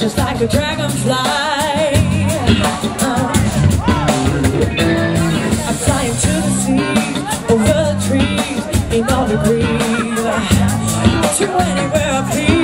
just like a dragonfly. Uh, I'm flying to the sea, over the trees, in all degrees, to anywhere I please.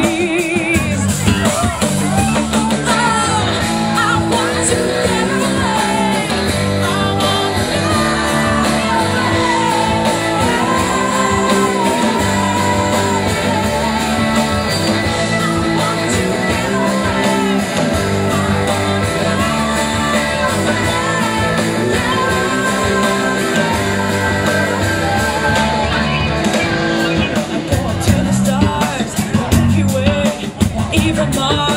Even Mars,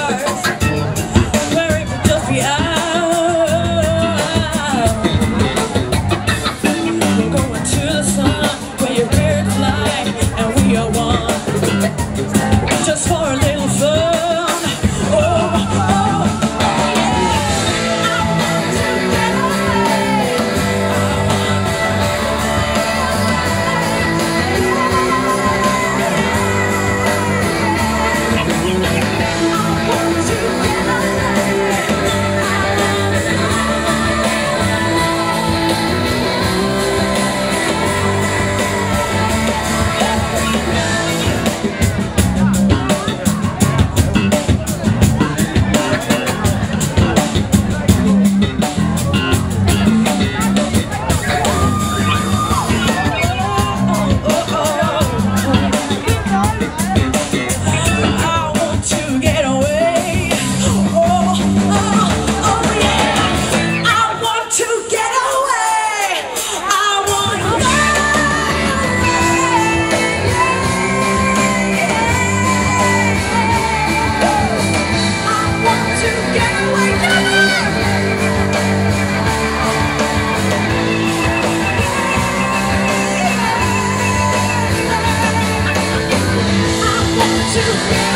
to